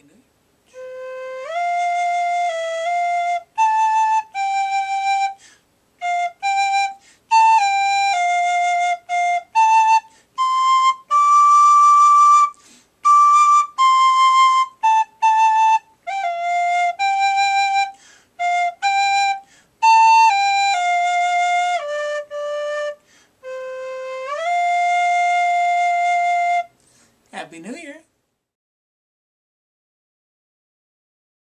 happiness. Happy New Year!